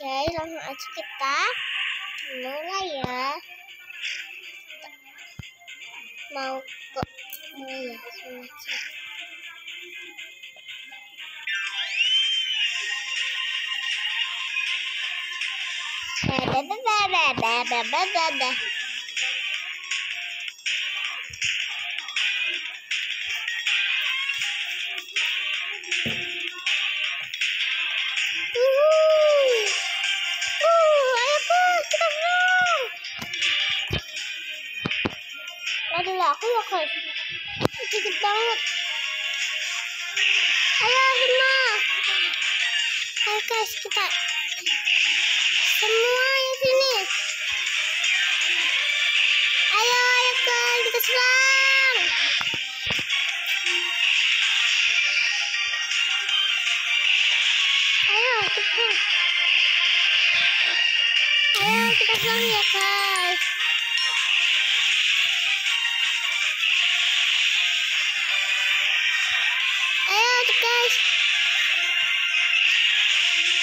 Oke, langsung aja kita mulai ya. Mau ke mulai ya, langsung aja. Dadadadadadadadadada. Wuhu. Aku ya guys. Dikit banget. Ayo semua. Ayo guys, kita semua yang sini. Ayo, ayo guys, kita serang. Ayo, cepat. Ayo, kita serang ya guys. Guys.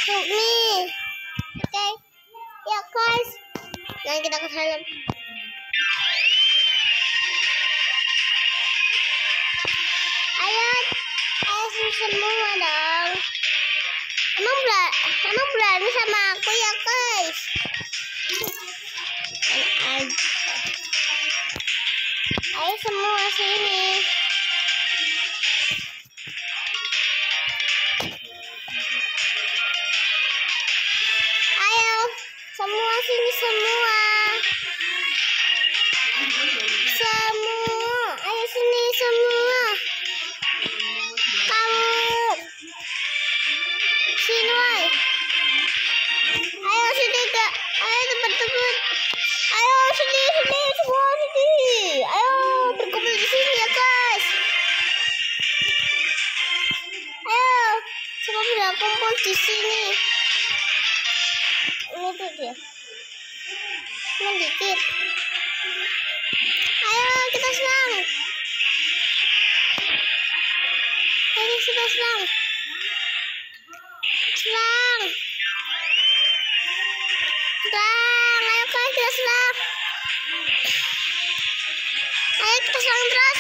Help me. Oke. Ya, guys. Nah, kita ke dalam. Ayo, ayo semua dong. Emang bela- emang berani sama aku ya, guys? Semua berkumpul di sini. Ini tuh dia. Cuma dikit. Ayo kita serang. Ayo kita serang. Serang. Serang. Ayo guys kita serang. Ayo kita serang terus.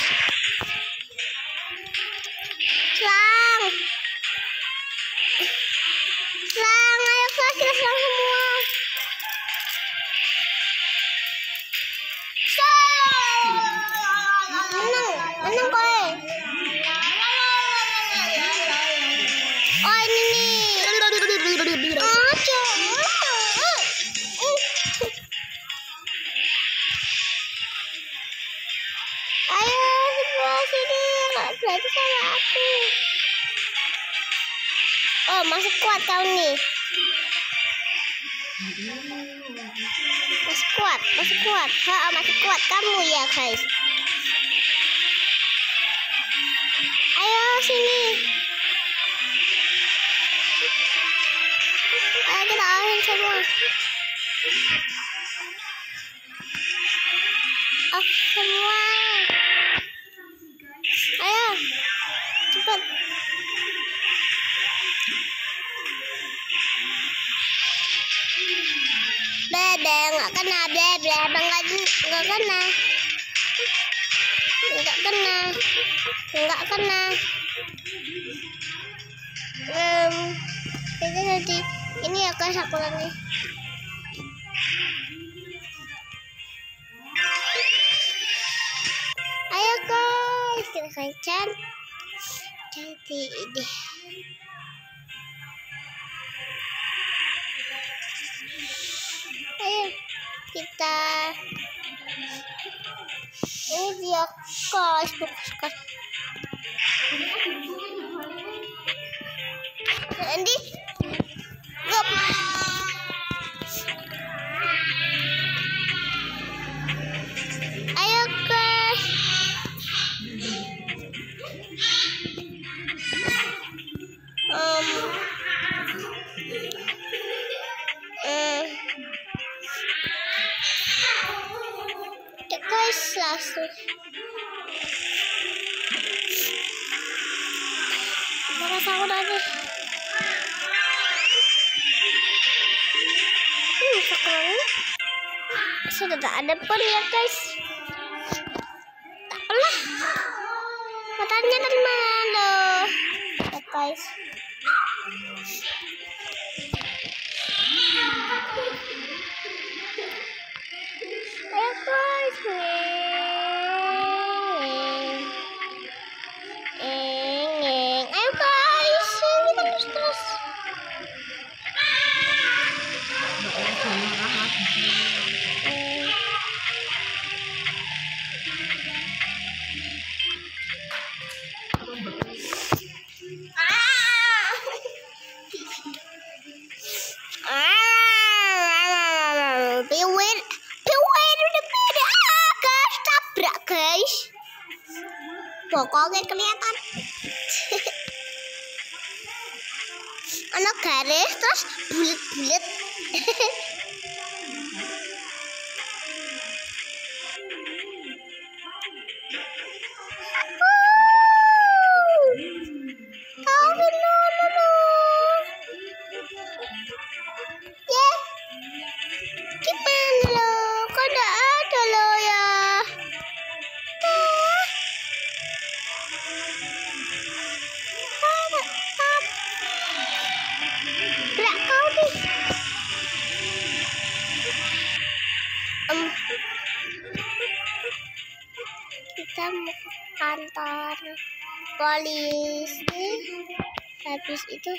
Kau nih. Masih kuat, masih kuat. Ha, masih kuat kamu ya guys. Ayo sini. Ayo kita alahin semua. Oh, semua. Ayo, nggak kena, nggak kena, nggak kena. Um, itu nanti ini ya guys aku lagi. Ayo guys, kita kencan. Jadi deh. Ayo kita Видел кошку. Masa aku lagi. Sekarang sudah tak ada pun ya guys. tak pernah, Matanya teman mana? Ya guys. kita mau ke kantor polisi habis itu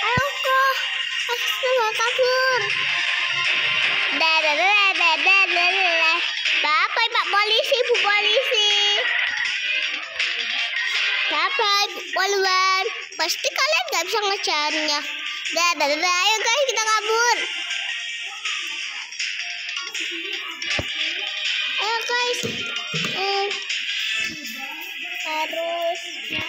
ayo kok aku mau kabur Bapak, Pak Polisi, Bu Polisi. Bapak, ibu poluan Pasti kalian gak bisa ngejarnya. Dadah, dadah, ayo guys kita kabur. harus ya.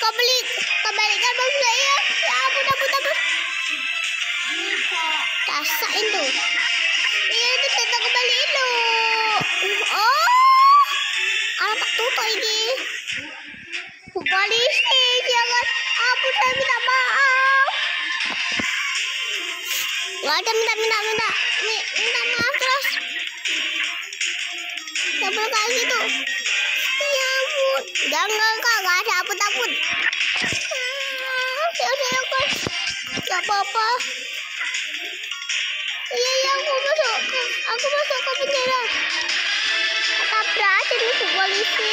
Kembali, kembalikan bang saya. Ya ampun, ampun, ampun. Rasain tuh. Iya itu tetap kembali lo. Oh, anak tutup ini. Polisi, jangan. Ampun, saya minta maaf. Gak ada minta, minta, minta. Mi- Minta maaf terus. Gak boleh kayak gitu. Jangan kak, gak ada apa takut. Ah, ya udah ya kak, gak apa-apa. Iya iya aku masuk, aku masuk ke penjara. Ketabrak aja nih polisi.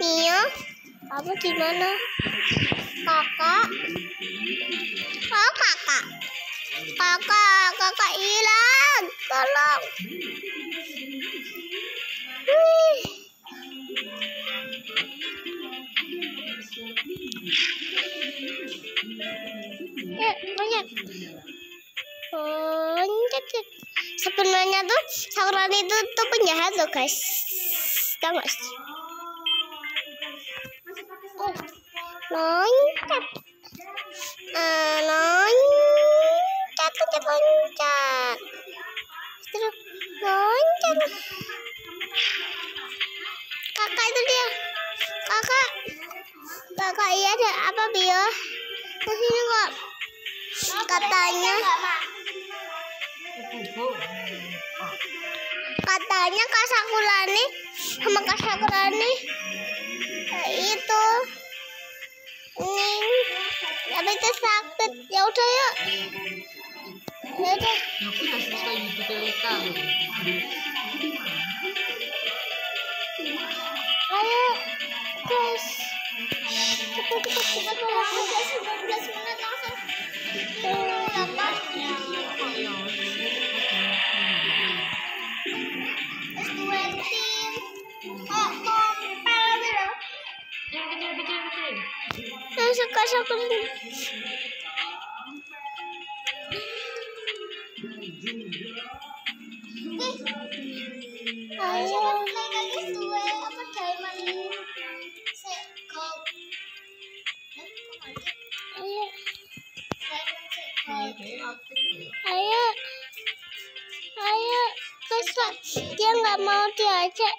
Mio, kamu di mana? Kakak? Oh, kakak. Kakak, kakak hilang. Tolong. Wih. Ya, banyak. Loncat. Sebenarnya tuh Sauron itu tuh penjahat loh guys. Tahu sih? Loncat. Eh, loncat, loncat, loncat. Terus loncat. Kakak itu dia. Kakak. Kakak iya ada apa Bio? Ke sini kok. katanya katanya Kak Sakurani sama Kak Sakurani tapi itu sakit? Ya udah yuk. Ya udah. Aku udah suka YouTube Leka ayo guys cepat cepat cepat Yang suka suka Ayo. Ayo. Ayo. Ayo. Kesat. Dia nggak mau diajak.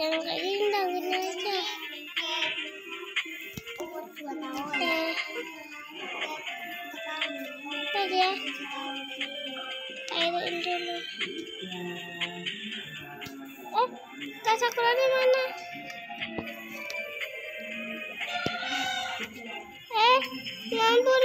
Jangan kayak gini, gini aja. Dia? Airin dulu. Oh, Kak Sakura di mana? Eh, ampun,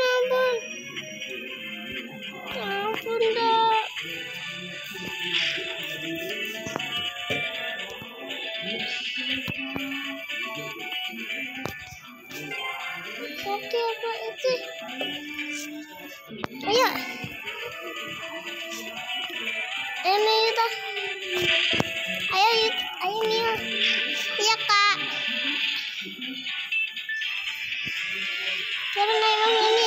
Jangan naik yang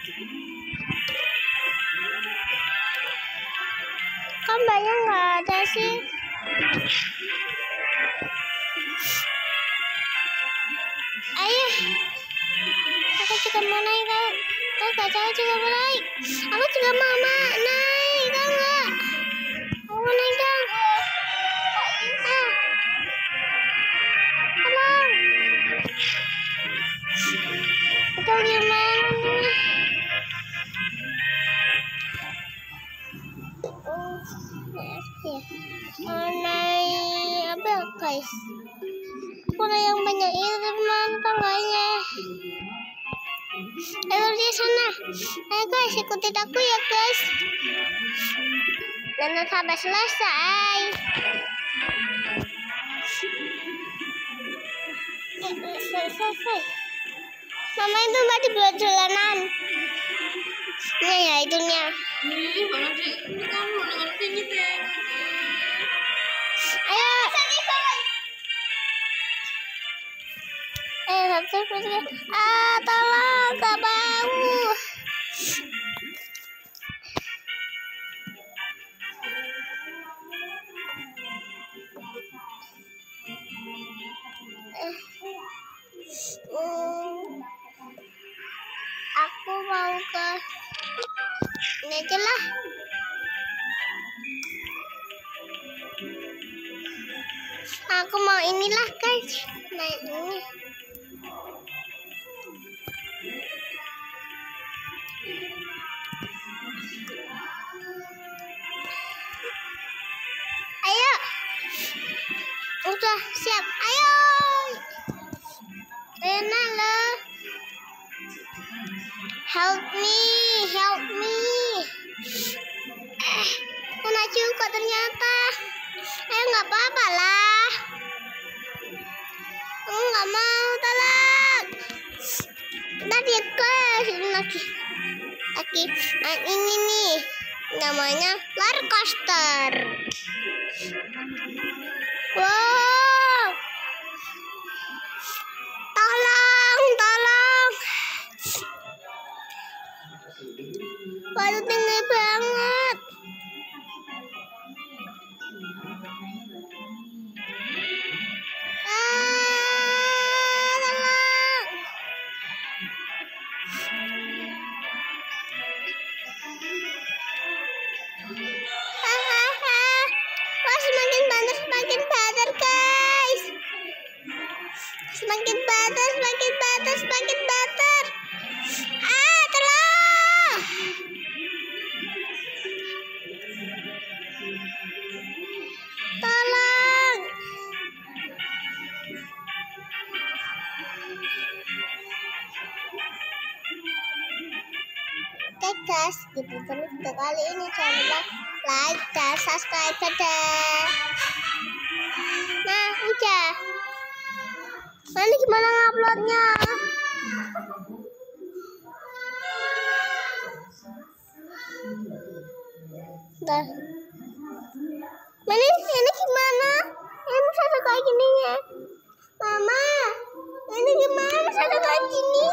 Kan banyak nggak ada sih. Ayo. Aku juga mau naik kan. Tuh Kak Caca juga mau naik. Aku juga mau ma naik kan nggak? Aku mau naik dong. Ah. Tolong. Itu guys? Udah yang banyak teman tangganya. Ayo di sana. Ayo guys, ikutin aku ya guys. Dan sampai selesai. Eh, eh, Selesai. Mama itu tadi buat jalanan. Ini ya itunya. Ini kamu dengan ini deh. pusing ah tolong gak mau. Uh, aku mau ke ini aja lah aku mau inilah guys. Nah ini. Udah siap. Ayo. Rena lo. Help me, help me. Eh, kena juga ternyata. Eh, nggak apa-apa lah. Aku nggak mau, tolong. Tadi ke sini lagi. Lagi main ini nih. Namanya roller. Tinggi banget. Ah, gitu untuk kali ini jangan lupa like dan subscribe dadah. Nah, udah. Nanti gimana nguploadnya? Dah. Mana ini gimana? Ini bisa kayak gini ya. Mama, ini gimana bisa kayak gini?